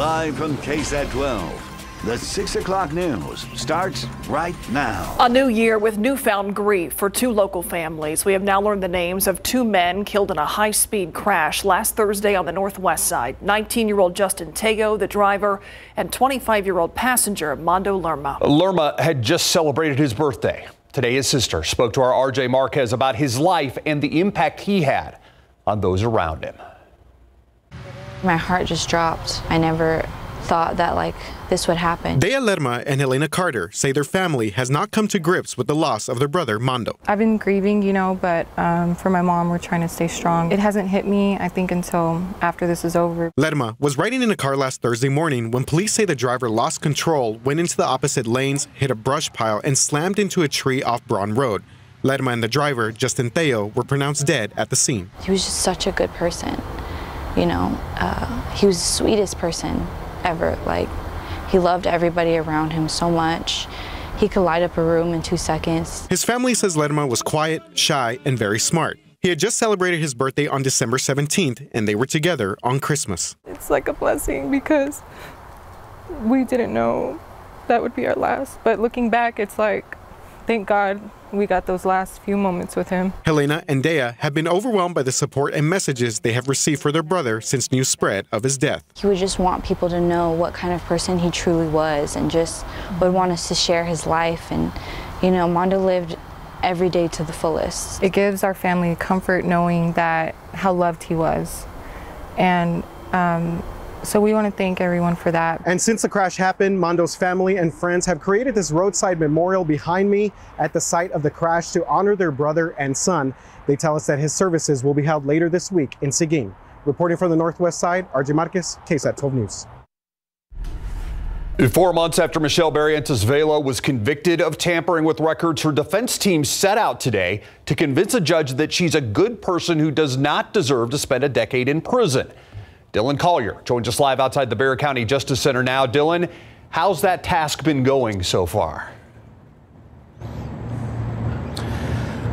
Live from KSAT 12. The 6 o'clock news starts right now. A new year with newfound grief for two local families. We have now learned the names of two men killed in a high speed crash last Thursday on the northwest side 19 year old Justin Tego, the driver, and 25 year old passenger Mondo Lerma. Lerma had just celebrated his birthday. Today, his sister spoke to our RJ Marquez about his life and the impact he had on those around him. My heart just dropped. I never thought that like this would happen. Dea Lerma and Helena Carter say their family has not come to grips with the loss of their brother Mondo. I've been grieving, you know, but um, for my mom, we're trying to stay strong. It hasn't hit me, I think, until after this is over. Lerma was riding in a car last Thursday morning when police say the driver lost control, went into the opposite lanes, hit a brush pile, and slammed into a tree off Braun Road. Lerma and the driver, Justin Theo, were pronounced dead at the scene. He was just such a good person. You know, uh, he was the sweetest person ever. Like, he loved everybody around him so much. He could light up a room in two seconds. His family says Lerma was quiet, shy, and very smart. He had just celebrated his birthday on December 17th, and they were together on Christmas. It's like a blessing because we didn't know that would be our last. But looking back, it's like, thank God we got those last few moments with him. Helena and Dea have been overwhelmed by the support and messages they have received for their brother since news spread of his death. He would just want people to know what kind of person he truly was and just would want us to share his life. And, you know, Mondo lived every day to the fullest. It gives our family comfort knowing that how loved he was. And um, so we want to thank everyone for that. And since the crash happened, Mondo's family and friends have created this roadside memorial behind me at the site of the crash to honor their brother and son. They tell us that his services will be held later this week in Seguin. Reporting from the Northwest Side, RJ Marquez, KSAT 12 News. Four months after Michelle Barrientos Vela was convicted of tampering with records, her defense team set out today to convince a judge that she's a good person who does not deserve to spend a decade in prison. Dylan Collier joins us live outside the Bexar County Justice Center now. Dylan, how's that task been going so far?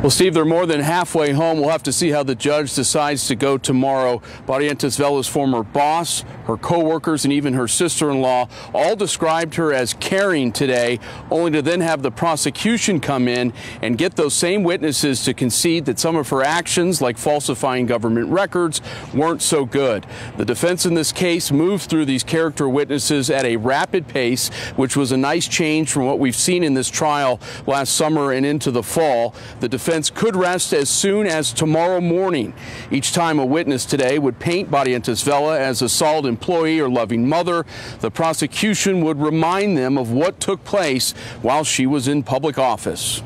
Well, Steve, they're more than halfway home. We'll have to see how the judge decides to go tomorrow. Barrientos Vela's former boss, her co-workers, and even her sister-in-law all described her as caring today, only to then have the prosecution come in and get those same witnesses to concede that some of her actions, like falsifying government records, weren't so good. The defense in this case moved through these character witnesses at a rapid pace, which was a nice change from what we've seen in this trial last summer and into the fall. The defense could rest as soon as tomorrow morning. Each time a witness today would paint Barrientos Vela as a solid employee or loving mother, the prosecution would remind them of what took place while she was in public office.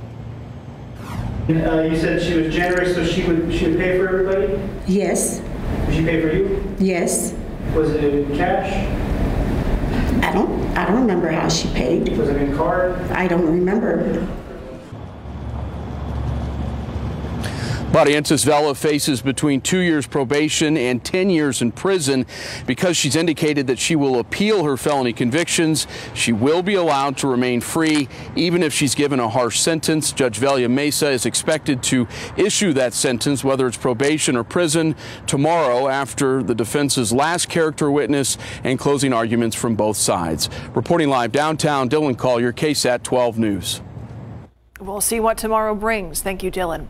Uh, you said she was generous, so she would she would pay for everybody. Yes. Did she pay for you? Yes. Was it in cash? I don't. I don't remember how she paid. Was it in card? I don't remember. Barrientos Vela faces between two years probation and 10 years in prison because she's indicated that she will appeal her felony convictions. She will be allowed to remain free even if she's given a harsh sentence. Judge Velia Meza is expected to issue that sentence, whether it's probation or prison, tomorrow after the defense's last character witness and closing arguments from both sides. Reporting live downtown, Dylan Collier, KSAT 12 News. We'll see what tomorrow brings. Thank you, Dylan.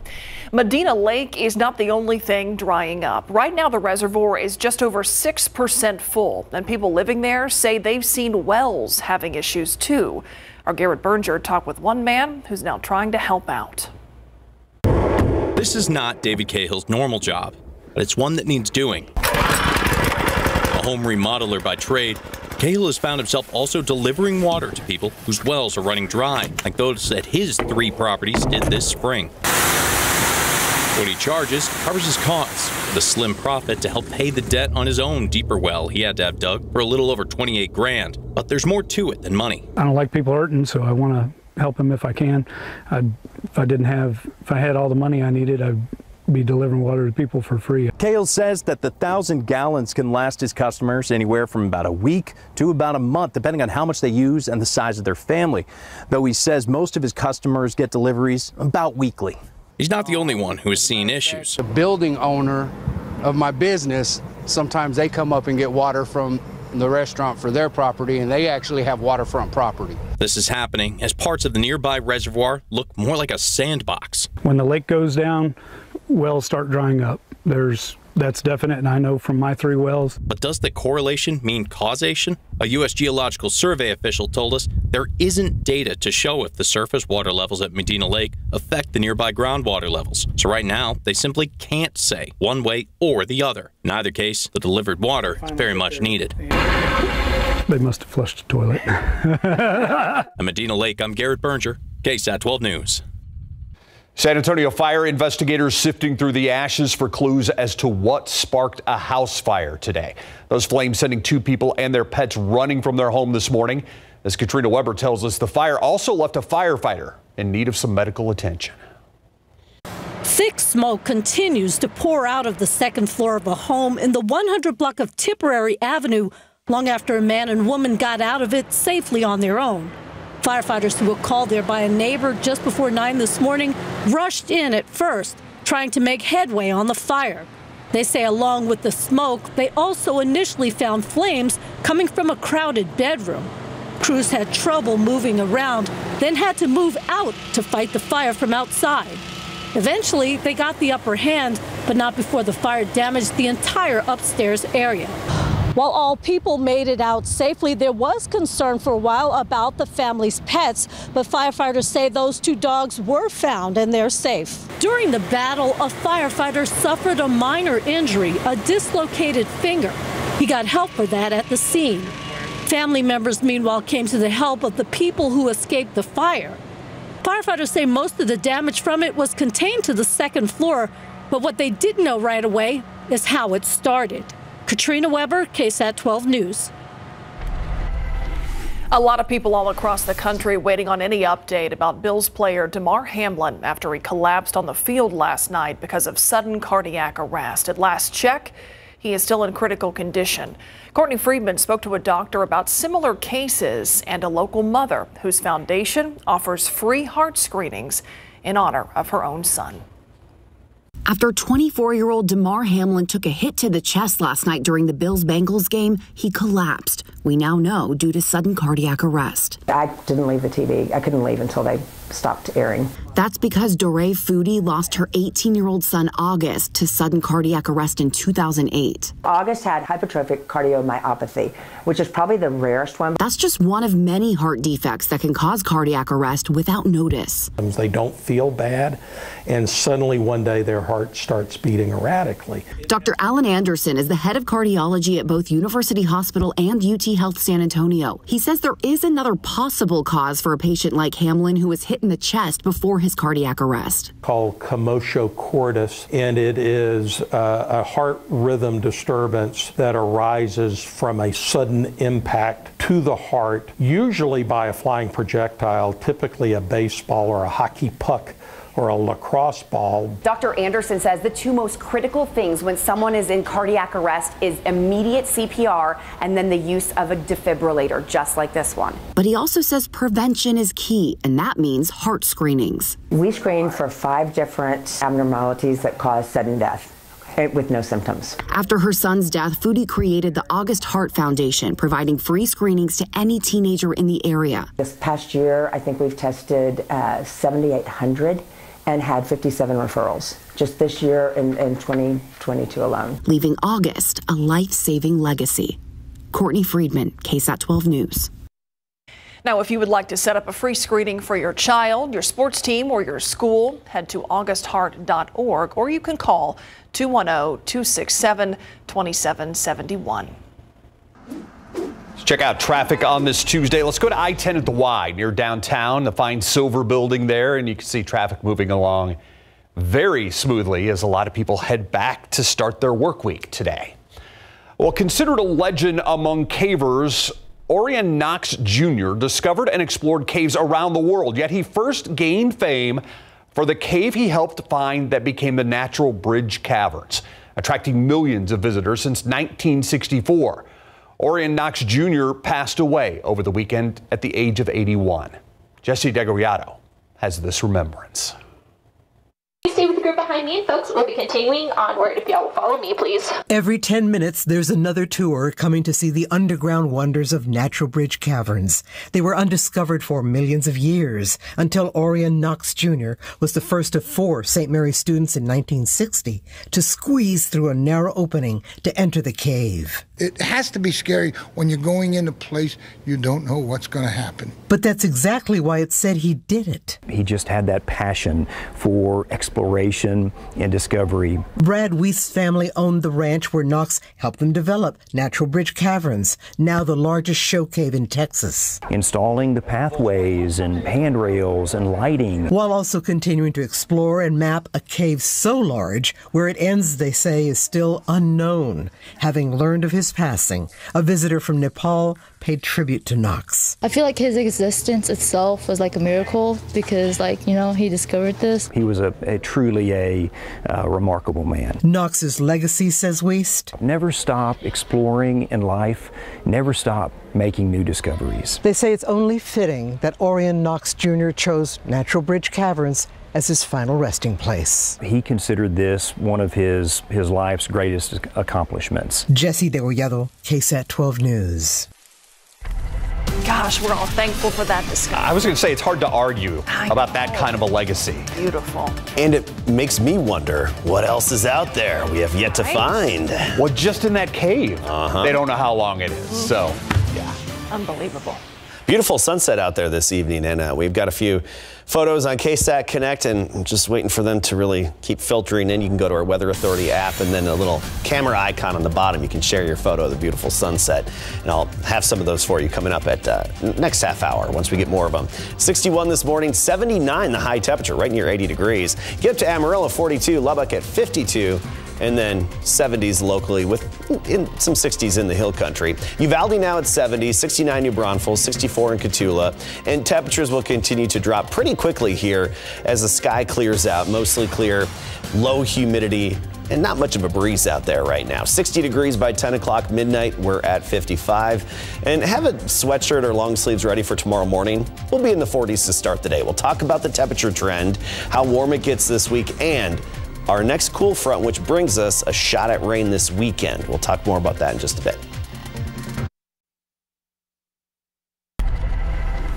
Medina Lake is not the only thing drying up. Right now, the reservoir is just over 6% full, and people living there say they've seen wells having issues too. Our Garrett Berger talked with one man who's now trying to help out. This is not David Cahill's normal job, but it's one that needs doing. A home remodeler by trade, Cahill has found himself also delivering water to people whose wells are running dry, like those at his three properties did this spring. What he charges covers his costs, a slim profit to help pay the debt on his own deeper well he had to have dug for a little over 28 grand. But there's more to it than money. I don't like people hurting, so I want to help them if I can. I'd, if I didn't have, if I had all the money I needed, I'd be delivering water to people for free. Cahill says that the thousand gallons can last his customers anywhere from about a week to about a month, depending on how much they use and the size of their family. Though he says most of his customers get deliveries about weekly. He's not the only one who has seen issues. The building owner of my business, sometimes they come up and get water from the restaurant for their property, and they actually have waterfront property. This is happening as parts of the nearby reservoir look more like a sandbox. When the lake goes down, wells start drying up. There's that's definite, and I know from my three wells. But does the correlation mean causation? A U.S. Geological Survey official told us there isn't data to show if the surface water levels at Medina Lake affect the nearby groundwater levels. So right now, they simply can't say one way or the other. In either case, the delivered water is very much needed. They must have flushed the toilet. At Medina Lake, I'm Garrett Berger, KSAT 12 News. San Antonio fire investigators sifting through the ashes for clues as to what sparked a house fire today. Those flames sending two people and their pets running from their home this morning. As Katrina Weber tells us, the fire also left a firefighter in need of some medical attention. Thick smoke continues to pour out of the second floor of a home in the 100 block of Tipperary Avenue long after a man and woman got out of it safely on their own. Firefighters who were called there by a neighbor just before 9 this morning rushed in at first, trying to make headway on the fire. They say along with the smoke, they also initially found flames coming from a crowded bedroom. Crews had trouble moving around, then had to move out to fight the fire from outside. Eventually, they got the upper hand, but not before the fire damaged the entire upstairs area. While all people made it out safely, there was concern for a while about the family's pets, but firefighters say those two dogs were found and they're safe. During the battle, a firefighter suffered a minor injury, a dislocated finger. He got help for that at the scene. Family members, meanwhile, came to the help of the people who escaped the fire. Firefighters say most of the damage from it was contained to the second floor, but what they didn't know right away is how it started. Katrina Weber, KSAT 12 News. A lot of people all across the country waiting on any update about Bills player Damar Hamlin after he collapsed on the field last night because of sudden cardiac arrest. At last check, he is still in critical condition. Courtney Friedman spoke to a doctor about similar cases and a local mother whose foundation offers free heart screenings in honor of her own son. After 24 year old Damar Hamlin took a hit to the chest last night during the Bills Bengals game, he collapsed. We now know due to sudden cardiac arrest. I didn't leave the TV. I couldn't leave until they stopped airing. That's because Doree Foodie lost her 18 year old son August to sudden cardiac arrest in 2008. August had hypertrophic cardiomyopathy, which is probably the rarest one. That's just one of many heart defects that can cause cardiac arrest without notice. They don't feel bad, and suddenly one day their heart starts beating erratically. Dr. Alan Anderson is the head of cardiology at both University Hospital and UT Health San Antonio. He says there is another possible cause for a patient like Hamlin who was hit in the chest before his cardiac arrest. Called commotio cordis, and it is uh, a heart rhythm disturbance that arises from a sudden impact to the heart, usually by a flying projectile, typically a baseball or a hockey puck or a lacrosse ball. Dr. Anderson says the two most critical things when someone is in cardiac arrest is immediate CPR and then the use of a defibrillator, just like this one. But he also says prevention is key, and that means heart screenings. We screen for five different abnormalities that cause sudden death with no symptoms. After her son's death, Foodie created the August Heart Foundation, providing free screenings to any teenager in the area. This past year, I think we've tested uh, 7,800 and had 57 referrals just this year in, in 2022 alone. Leaving August a life saving legacy. Courtney Friedman, KSAT 12 News. Now, if you would like to set up a free screening for your child, your sports team, or your school, head to augustheart.org or you can call 210 267 2771. Check out traffic on this Tuesday. Let's go to I-10 at the Y near downtown, the fine silver building there, and you can see traffic moving along very smoothly as a lot of people head back to start their work week today. Well, considered a legend among cavers, Orion Knox Jr. discovered and explored caves around the world, yet he first gained fame for the cave he helped find that became the Natural Bridge Caverns, attracting millions of visitors since 1964. Orion Knox Jr. passed away over the weekend at the age of 81. Jesse Degollado has this remembrance. Stay with the group behind need, folks. We'll be continuing onward. If y'all will follow me, please. Every 10 minutes, there's another tour coming to see the underground wonders of Natural Bridge Caverns. They were undiscovered for millions of years until Orion Knox Jr. was the first of four St. Mary's students in 1960 to squeeze through a narrow opening to enter the cave. It has to be scary when you're going in a place you don't know what's going to happen. But that's exactly why it said he did it. He just had that passion for exploration and discovery. Brad Wuest' family owned the ranch where Knox helped them develop Natural Bridge Caverns, now the largest show cave in Texas. Installing the pathways and handrails and lighting. While also continuing to explore and map a cave so large, where it ends, they say, is still unknown. Having learned of his passing, a visitor from Nepal paid tribute to Knox. I feel like his existence itself was like a miracle because, like, you know, he discovered this. He was a, a truly a uh, remarkable man. Knox's legacy, says Wuest. Never stop exploring in life, never stop making new discoveries. They say it's only fitting that Orion Knox Jr. chose Natural Bridge Caverns as his final resting place. He considered this one of his, his life's greatest accomplishments. Jesse De Degollado, KSAT 12 News. Gosh, we're all thankful for that discovery. I was going to say it's hard to argue I about know. that kind of a legacy. Beautiful. And it makes me wonder what else is out there we have yet to Right? find. Well, just in that cave, Uh-huh. they don't know how long it is. So, yeah. Unbelievable. Beautiful sunset out there this evening, and uh, we've got a few photos on KSAT Connect, and just waiting for them to really keep filtering in. You can go to our Weather Authority app, and then a little camera icon on the bottom. You can share your photo of the beautiful sunset, and I'll have some of those for you coming up at uh, next half hour once we get more of them. 61 this morning, 79 the high temperature, right near 80 degrees. Get up to Amarillo, 42, Lubbock at 52 and then 70s locally with in some 60s in the hill country. Uvalde now at 70, 69 New Braunfels, 64 in Cotulla, and temperatures will continue to drop pretty quickly here as the sky clears out, mostly clear, low humidity. And not much of a breeze out there right now. 60 degrees by 10 o'clock midnight. We're at 55. And have a sweatshirt or long sleeves ready for tomorrow morning. We'll be in the 40s to start the day. We'll talk about the temperature trend, how warm it gets this week, and our next cool front, which brings us a shot at rain this weekend. We'll talk more about that in just a bit.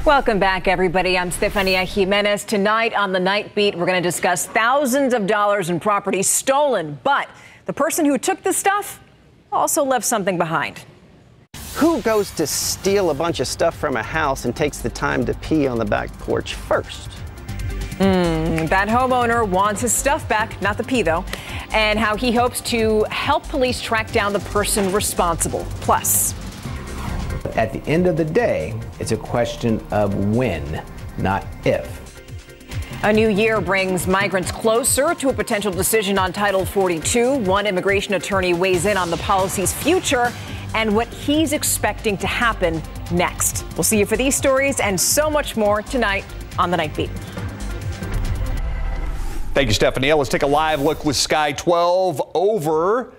Welcome back, everybody. I'm Stephania Jimenez. Tonight on the Night Beat, we're going to discuss thousands of dollars in property stolen, but the person who took the stuff also left something behind. Who goes to steal a bunch of stuff from a house and takes the time to pee on the back porch first? Hmm, that homeowner wants his stuff back, not the pee though, and how he hopes to help police track down the person responsible. Plus, At the end of the day, it's a question of when, not if. A new year brings migrants closer to a potential decision on Title 42. One immigration attorney weighs in on the policy's future and what he's expecting to happen next. We'll see you for these stories and so much more tonight on the Night Beat. Thank you, Stephanie. Let's take a live look with Sky 12 over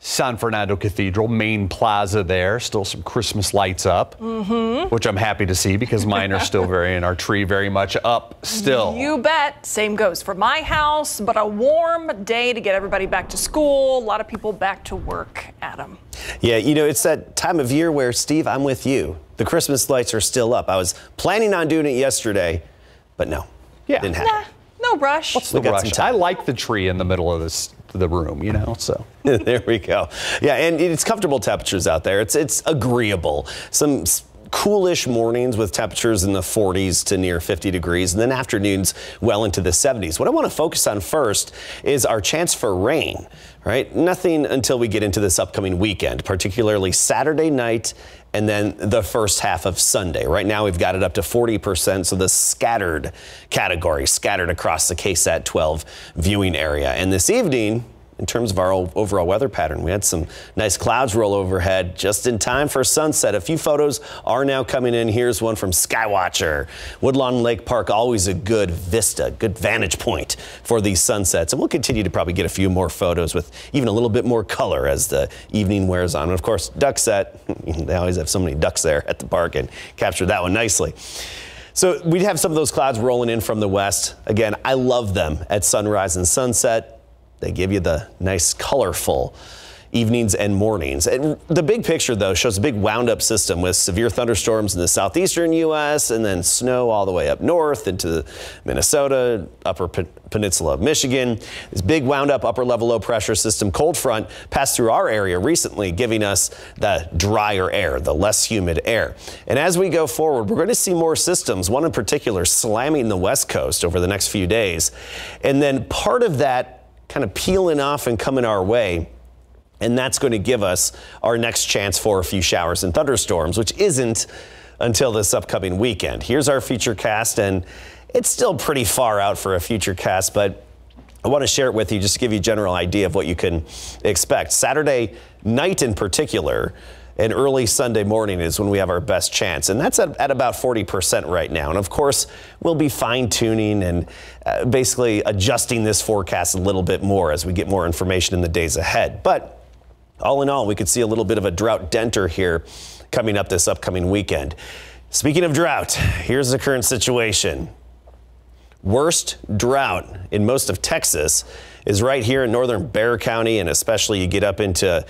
San Fernando Cathedral, main plaza there. Still some Christmas lights up, Mm-hmm. which I'm happy to see because mine are still very in our tree, very much up still. You bet. Same goes for my house, but a warm day to get everybody back to school. A lot of people back to work, Adam. Yeah, you know, it's that time of year where, Steve, I'm with you. The Christmas lights are still up. I was planning on doing it yesterday, but no. Yeah. Didn't happen. No rush. What's the We got some rush? I like the tree in the middle of this the room, you know. So there we go. Yeah, and it's comfortable temperatures out there. It's it's agreeable. Some coolish mornings with temperatures in the 40s to near 50 degrees, and then afternoons well into the 70s. What I want to focus on first is our chance for rain. Right? Nothing until we get into this upcoming weekend, particularly Saturday night and then the first half of Sunday. Right now, we've got it up to 40%, so the scattered category, scattered across the KSAT 12 viewing area. And this evening, in terms of our overall weather pattern, we had some nice clouds roll overhead just in time for sunset. A few photos are now coming in. Here's one from Skywatcher. Woodlawn Lake Park, always a good vista, good vantage point for these sunsets. And we'll continue to probably get a few more photos with even a little bit more color as the evening wears on. And of course, duck set. they always have so many ducks there at the park and captured that one nicely. So we'd have some of those clouds rolling in from the west. Again, I love them at sunrise and sunset. They give you the nice, colorful evenings and mornings. And the big picture, though, shows a big wound up system with severe thunderstorms in the southeastern U.S. and then snow all the way up north into Minnesota, upper peninsula of Michigan. This big wound up upper level low pressure system cold front passed through our area recently, giving us the drier air, the less humid air. And as we go forward, we're going to see more systems, one in particular slamming the west coast over the next few days. And then part of that kind of peeling off and coming our way and that's going to give us our next chance for a few showers and thunderstorms, which isn't until this upcoming weekend. Here's our future cast, and it's still pretty far out for a future cast, but I want to share it with you just to give you a general idea of what you can expect. Saturday night in particular, and early Sunday morning is when we have our best chance. And that's at, at about 40% right now. And of course, we'll be fine tuning and uh, basically adjusting this forecast a little bit more as we get more information in the days ahead. But all in all, we could see a little bit of a drought denter here coming up this upcoming weekend. Speaking of drought, here's the current situation. Worst drought in most of Texas is right here in northern Bexar County, and especially you get up into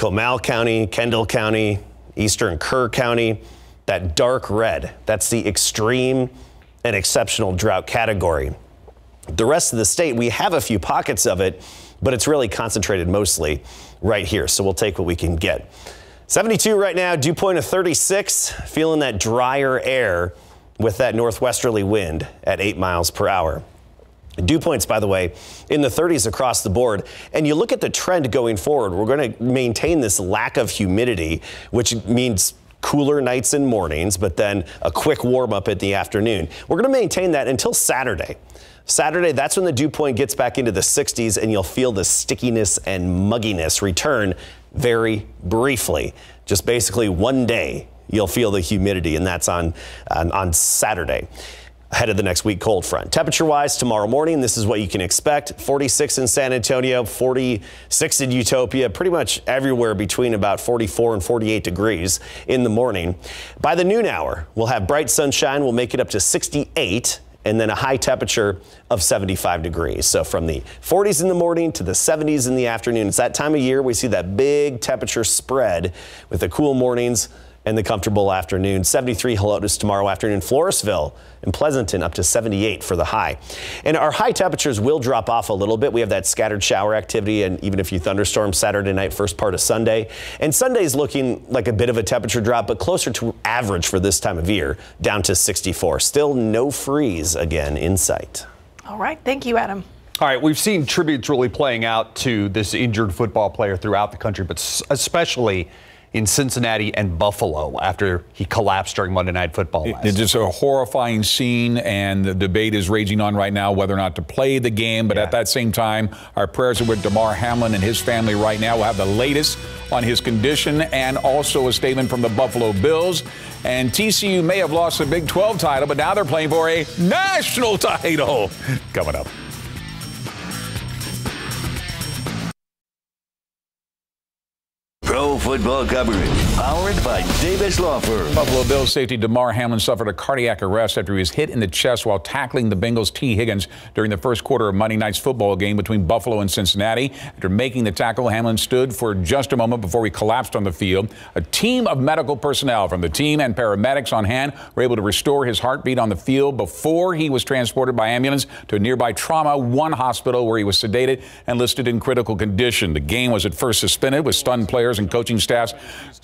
Comal County, Kendall County, eastern Kerr County. That dark red, that's the extreme and exceptional drought category. The rest of the state, we have a few pockets of it, but it's really concentrated mostly right here. So we'll take what we can get. 72 right now, dew point of 36, feeling that drier air with that northwesterly wind at 8 miles per hour. Dew points, by the way, in the 30s across the board. And you look at the trend going forward, we're going to maintain this lack of humidity, which means cooler nights and mornings, but then a quick warm up at the afternoon. We're going to maintain that until Saturday. Saturday, that's when the dew point gets back into the 60s and you'll feel the stickiness and mugginess return very briefly. Just basically one day you'll feel the humidity, and that's on, on, on Saturday ahead of the next week cold front. Temperature wise, tomorrow morning, this is what you can expect 46 in San Antonio, 46 in Utopia, pretty much everywhere between about 44 and 48 degrees in the morning. By the noon hour, we'll have bright sunshine, we'll make it up to 68 and then a high temperature of 75 degrees. So from the 40s in the morning to the 70s in the afternoon. It's that time of year we see that big temperature spread with the cool mornings and the comfortable afternoon. 73 Helotes tomorrow afternoon. Floresville and Pleasanton up to 78 for the high. And our high temperatures will drop off a little bit. We have that scattered shower activity and even a few thunderstorms Saturday night, first part of Sunday. And Sunday's looking like a bit of a temperature drop, but closer to average for this time of year, down to 64. Still no freeze again in sight. All right. Thank you, Adam. All right, we've seen tributes really playing out to this injured football player throughout the country, but especially in Cincinnati and Buffalo after he collapsed during Monday Night Football. It's just a horrifying scene, and the debate is raging on right now whether or not to play the game. But yeah. at that same time, our prayers are with Damar Hamlin and his family right now. We'll have the latest on his condition and also a statement from the Buffalo Bills. And TCU may have lost the Big 12 title, but now they're playing for a national title coming up. Pro football coverage, powered by Davis Law Firm. Buffalo Bills safety Damar Hamlin suffered a cardiac arrest after he was hit in the chest while tackling the Bengals' Tee Higgins during the first quarter of Monday night's football game between Buffalo and Cincinnati. After making the tackle, Hamlin stood for just a moment before he collapsed on the field. A team of medical personnel from the team and paramedics on hand were able to restore his heartbeat on the field before he was transported by ambulance to a nearby trauma one hospital where he was sedated and listed in critical condition. The game was at first suspended with stunned players and coaching staffs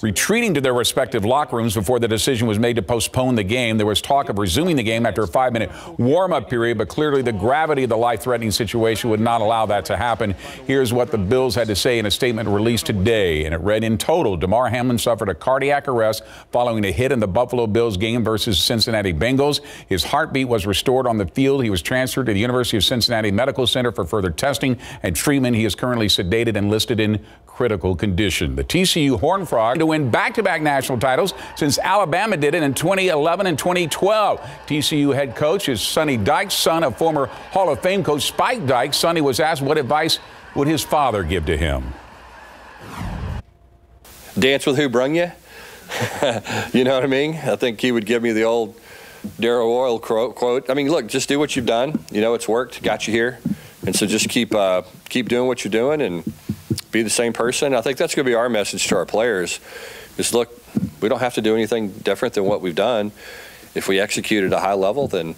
retreating to their respective locker rooms before the decision was made to postpone the game. There was talk of resuming the game after a five minute warm up period, but clearly the gravity of the life threatening situation would not allow that to happen. Here's what the Bills had to say in a statement released today. And it read in total Damar Hamlin suffered a cardiac arrest following a hit in the Buffalo Bills game versus Cincinnati Bengals. His heartbeat was restored on the field. He was transferred to the University of Cincinnati Medical Center for further testing and treatment. He is currently sedated and listed in critical condition. The TCU Horn Frog to win back-to-back national titles since Alabama did it in 2011 and 2012. TCU head coach is Sonny Dykes, son of former Hall of Fame coach Spike Dykes. Sonny was asked what advice would his father give to him. Dance with who brung you? you know what I mean? I think he would give me the old Darrell Royal quote. I mean, look, just do what you've done. You know, it's worked, got you here And so just keep uh, keep doing what you're doing and be the same person. I think that's going to be our message to our players. Is look, we don't have to do anything different than what we've done. If we execute at a high level, then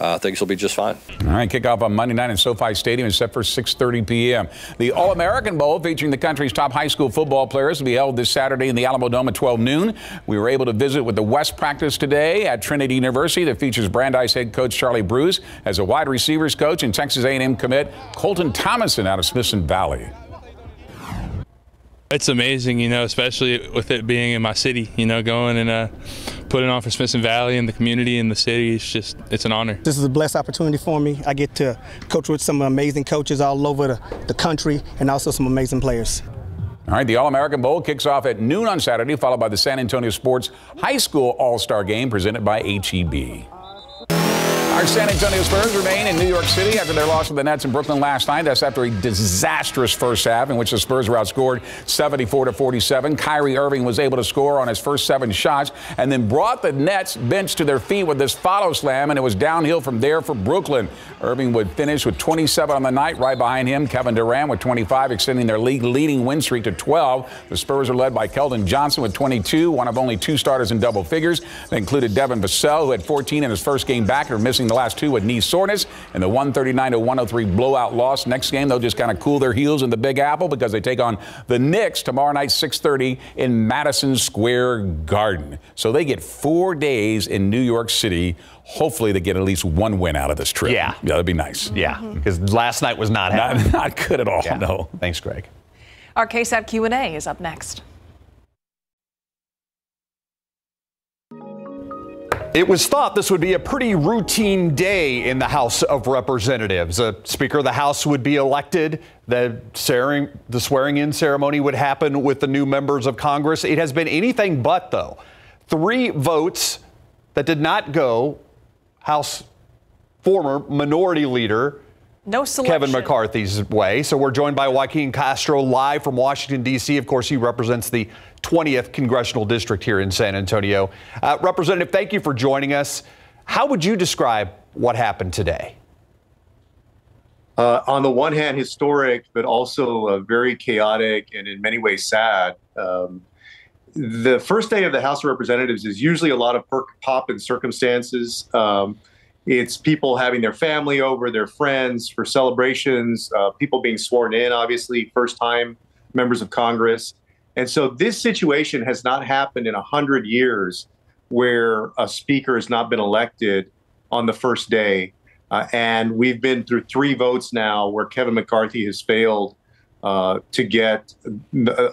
uh, things will be just fine. All right, kickoff on Monday night in SoFi Stadium is set for 6:30 p.m. The All-American Bowl, featuring the country's top high school football players, will be held this Saturday in the Alamodome at 12 noon. We were able to visit with the West practice today at Trinity University that features Brandeis head coach Charlie Brews as a wide receivers coach and Texas A&M commit Colton Thomasson out of Smithson Valley. It's amazing, you know, especially with it being in my city, you know, going and uh, putting on for Smithson Valley and the community and the city. It's just, it's an honor. This is a blessed opportunity for me. I get to coach with some amazing coaches all over the, the country and also some amazing players. All right, the All American Bowl kicks off at noon on Saturday, followed by the San Antonio Sports High School All Star Game presented by HEB. Our San Antonio Spurs remain in New York City after their loss to the Nets in Brooklyn last night. That's after a disastrous first half in which the Spurs were outscored 74 to 47. Kyrie Irving was able to score on his first seven shots and then brought the Nets bench to their feet with this follow slam, and it was downhill from there for Brooklyn. Irving would finish with 27 on the night. Right behind him, Kevin Durant with 25, extending their league leading win streak to 12. The Spurs are led by Keldon Johnson with 22, one of only two starters in double figures. They included Devin Vassell, who had 14 in his first game back after missing the last two with knee soreness and the 139 to 103 blowout loss. Next game, they'll just kind of cool their heels in the Big Apple because they take on the Knicks tomorrow night, 6:30 in Madison Square Garden. So they get four days in New York City. Hopefully, they get at least one win out of this trip. Yeah, yeah, that'd be nice. Yeah, mm-hmm. because last night was not not, not good at all. Yeah. No. Thanks, Greg. Our KSAT Q&A is up next. It was thought this would be a pretty routine day in the House of Representatives. A Speaker of the House would be elected. The, swearing, the swearing-in ceremony would happen with the new members of Congress. It has been anything but, though. Three votes that did not go House former Minority Leader no selection. Kevin McCarthy's way. So we're joined by Joaquin Castro live from Washington, D.C. Of course, he represents the 20th Congressional District here in San Antonio. Uh, Representative, thank you for joining us. How would you describe what happened today? Uh, on the one hand, historic, but also uh, very chaotic and in many ways sad. Um, the first day of the House of Representatives is usually a lot of perk, pop and circumstances. Um, it's people having their family over, their friends for celebrations, uh, people being sworn in, obviously, first time members of Congress. And so this situation has not happened in 100 years where a speaker has not been elected on the first day. Uh, and we've been through three votes now where Kevin McCarthy has failed uh, to get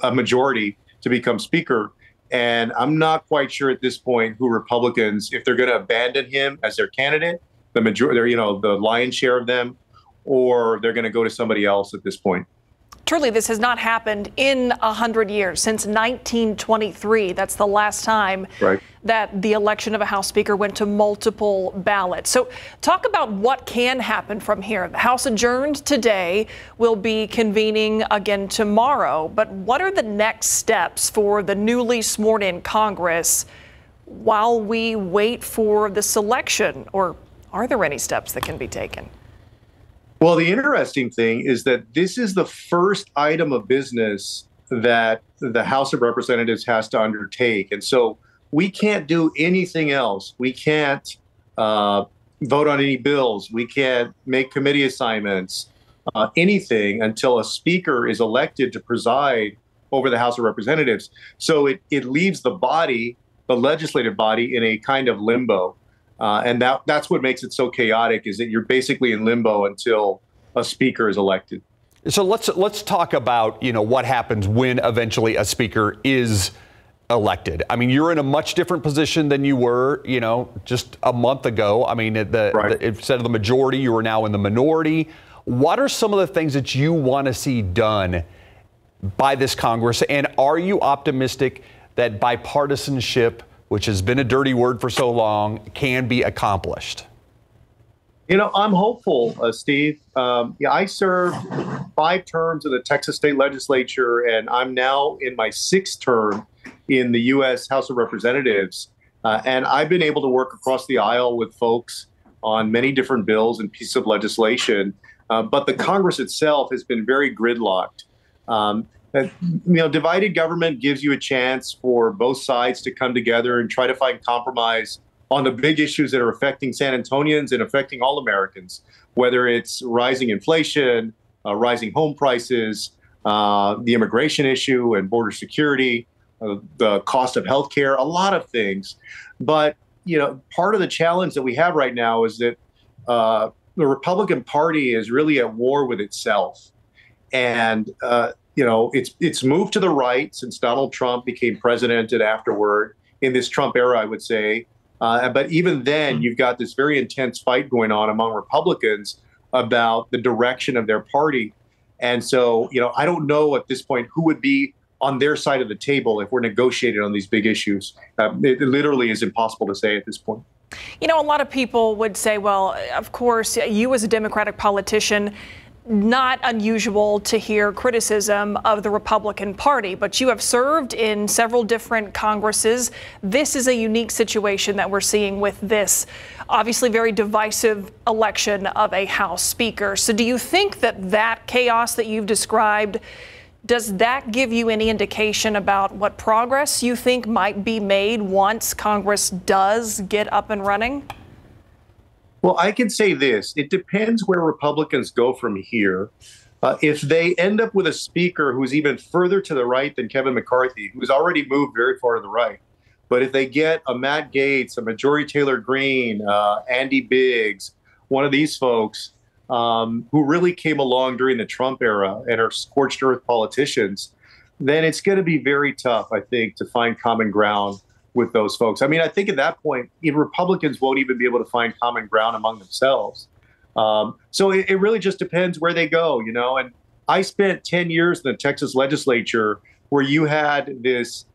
a majority to become speaker. And I'm not quite sure at this point who Republicans, if they're going to abandon him as their candidate, the majority, you know, the lion's share of them, or they're going to go to somebody else at this point. Truly, this has not happened in 100 years, since 1923. That's the last time right. that the election of a House Speaker went to multiple ballots. So, talk about what can happen from here. The House adjourned today, will be convening again tomorrow. But what are the next steps for the newly sworn in Congress while we wait for the selection? Or are there any steps that can be taken? Well, the interesting thing is that this is the first item of business that the House of Representatives has to undertake. And so we can't do anything else. We can't uh, vote on any bills. We can't make committee assignments, uh, anything until a speaker is elected to preside over the House of Representatives. So it, it leaves the body, the legislative body, in a kind of limbo. Uh, and that that's what makes it so chaotic is that you're basically in limbo until a speaker is elected. So let's let's talk about you know what happens when eventually a speaker is elected. I mean, you're in a much different position than you were, you know, just a month ago. I mean, the, right. the instead of the majority, you are now in the minority. What are some of the things that you want to see done by this Congress? And are you optimistic that bipartisanship? Which has been a dirty word for so long, can be accomplished? You know, I'm hopeful, uh, Steve. Um, yeah, I served five terms in the Texas state legislature, and I'm now in my sixth term in the U.S. House of Representatives. Uh, and I've been able to work across the aisle with folks on many different bills and pieces of legislation. Uh, but the Congress itself has been very gridlocked. Um, you know, divided government gives you a chance for both sides to come together and try to find compromise on the big issues that are affecting San Antonians and affecting all Americans, whether it's rising inflation, uh, rising home prices, uh, the immigration issue and border security, uh, the cost of healthcare, a lot of things. But you know, part of the challenge that we have right now is that uh, the Republican Party is really at war with itself, and uh, you know, it's it's moved to the right since Donald Trump became president and afterward in this Trump era, I would say. Uh, but even then, you've got this very intense fight going on among Republicans about the direction of their party. And so, you know, I don't know at this point who would be on their side of the table if we're negotiating on these big issues. Uh, it literally is impossible to say at this point. You know, a lot of people would say, well, of course, you as a Democratic politician, not unusual to hear criticism of the Republican Party, but you have served in several different Congresses. This is a unique situation that we're seeing with this obviously very divisive election of a House Speaker. So, do you think that that chaos that you've described? Does that give you any indication about what progress you think might be made once Congress does get up and running? Well, I can say this it depends where Republicans go from here. Uh, if they end up with a speaker who's even further to the right than Kevin McCarthy, who's already moved very far to the right, but if they get a Matt Gaetz, a Marjorie Taylor Greene, uh, Andy Biggs, one of these folks um, who really came along during the Trump era and are scorched earth politicians, then it's going to be very tough, I think, to find common ground with those folks. I mean, I think at that point, even Republicans won't even be able to find common ground among themselves. Um, so it, it, really just depends where they go, you know. And I spent 10 years in the Texas legislature where you had this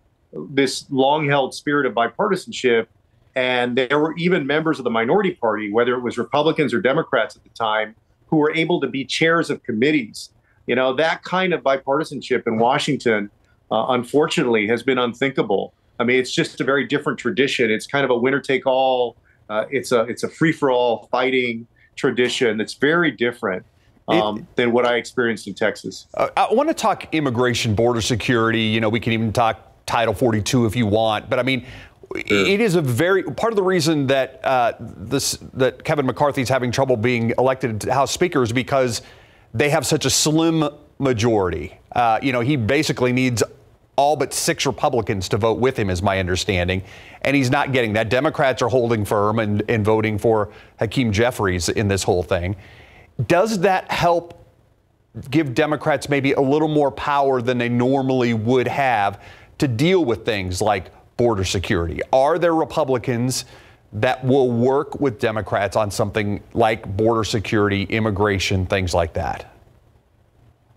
this long-held spirit of bipartisanship, and there were even members of the minority party, whether it was Republicans or Democrats at the time, who were able to be chairs of committees. You know, that kind of bipartisanship in Washington, uh, unfortunately, has been unthinkable. I mean, it's just a very different tradition. It's kind of a winner take all. Uh, it's a it's a free for all fighting tradition that's very different. Um, it, than what I experienced in Texas. Uh, I want to talk immigration, border security. You know, we can even talk Title 42 if you want. But I mean, sure. it is a very part of the reason that uh, this that Kevin McCarthy is having trouble being elected House Speaker is because they have such a slim majority. Uh, you know, he basically needs all but six Republicans to vote with him, is my understanding. And he's not getting that. Democrats are holding firm and, and voting for Hakeem Jeffries in this whole thing. Does that help give Democrats maybe a little more power than they normally would have to deal with things like border security? Are there Republicans that will work with Democrats on something like border security, immigration, things like that?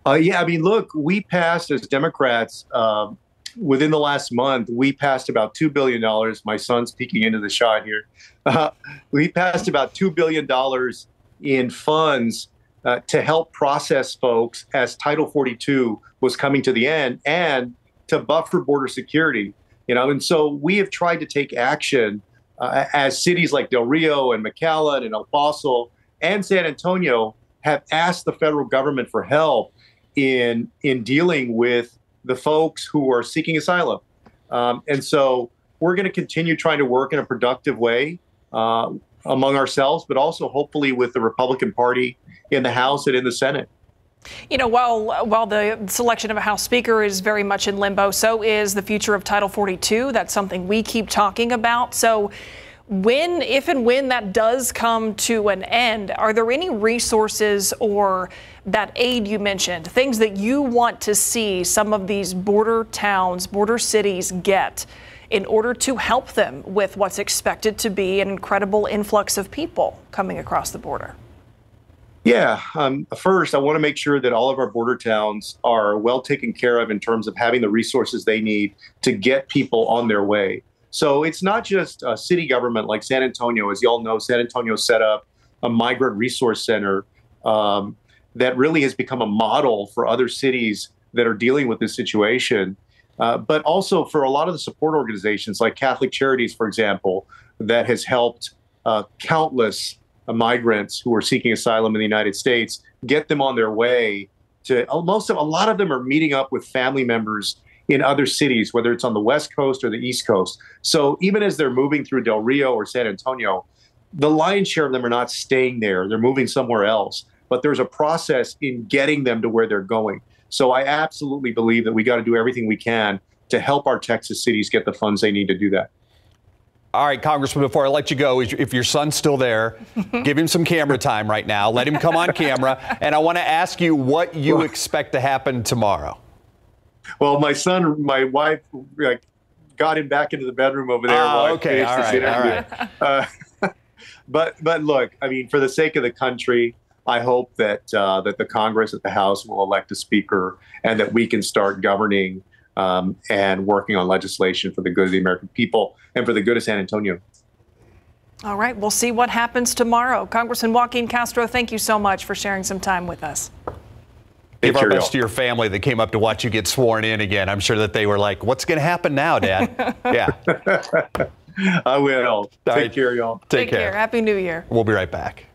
Uh, yeah, I mean, look, we passed as Democrats um, within the last month. We passed about two billion dollars. My son's peeking into the shot here. Uh, we passed about two billion dollars in funds uh, to help process folks as Title 42 was coming to the end, and to buffer border security. You know, and so we have tried to take action uh, as cities like Del Rio and McAllen and El Paso and San Antonio have asked the federal government for help in in dealing with the folks who are seeking asylum. Um, and so we're going to continue trying to work in a productive way uh, among ourselves, but also hopefully with the Republican Party in the House and in the Senate. You know, while while the selection of a House Speaker is very much in limbo, so is the future of Title 42. That's something we keep talking about. So when, if and when that does come to an end, are there any resources or that aid you mentioned, things that you want to see some of these border towns, border cities get in order to help them with what's expected to be an incredible influx of people coming across the border? Yeah. Um, first, I want to make sure that all of our border towns are well taken care of in terms of having the resources they need to get people on their way. So it's not just a city government like San Antonio. As you all know, San Antonio set up a migrant resource center um, that really has become a model for other cities that are dealing with this situation. Uh, but also for a lot of the support organizations like Catholic Charities, for example, that has helped uh, countless uh, migrants who are seeking asylum in the United States, get them on their way to oh, most of a lot of them are meeting up with family members in other cities, whether it's on the West Coast or the East Coast. So even as they're moving through Del Rio or San Antonio, the lion's share of them are not staying there. They're moving somewhere else. But there's a process in getting them to where they're going. So I absolutely believe that we got to do everything we can to help our Texas cities get the funds they need to do that. All right, Congressman, before I let you go, if your son's still there, give him some camera time right now. Let him come on camera. And I want to ask you what you expect to happen tomorrow. Well, my son, my wife, like, got him back into the bedroom over there. Oh, okay, all right, all right. Uh, but but look, I mean, for the sake of the country, I hope that uh, that the Congress, that the House will elect a speaker, and that we can start governing um, and working on legislation for the good of the American people and for the good of San Antonio. All right, we'll see what happens tomorrow. Congressman Joaquin Castro, thank you so much for sharing some time with us. Give our best to your family that came up to watch you get sworn in again. I'm sure that they were like, "What's going to happen now, Dad?" yeah. I will. Take right. care, y'all. Take, Take care. care. Happy New Year. We'll be right back.